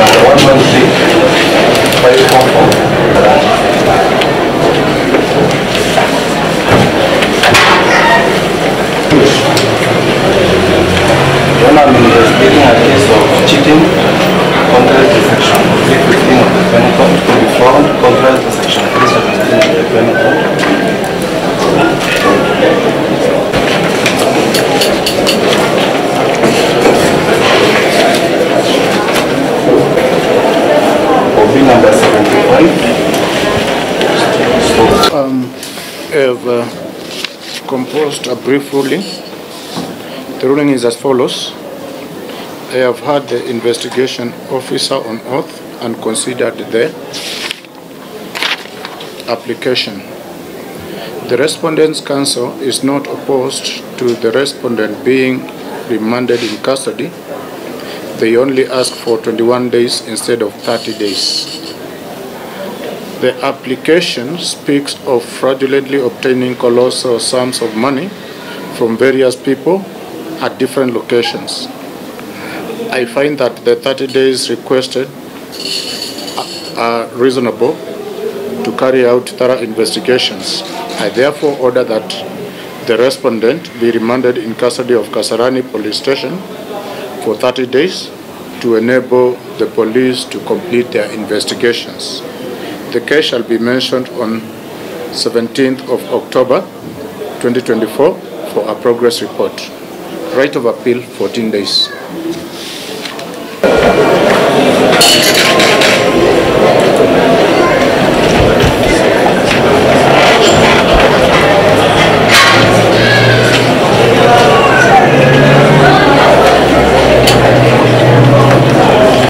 on uh, 113 544. When I'm investigating a case of cheating, contrary to section 315 of the contrary have uh, composed a brief ruling. The ruling is as follows. I have had the investigation officer on oath and considered the application. The respondent's counsel is not opposed to the respondent being remanded in custody. They only ask for 21 days instead of 30 days. The application speaks of fraudulently obtaining colossal sums of money from various people at different locations. I find that the 30 days requested are reasonable to carry out thorough investigations. I therefore order that the respondent be remanded in custody of Kasarani Police Station for 30 days to enable the police to complete their investigations. The case shall be mentioned on 17th of October 2024 for a progress report. Right of appeal, 14 days.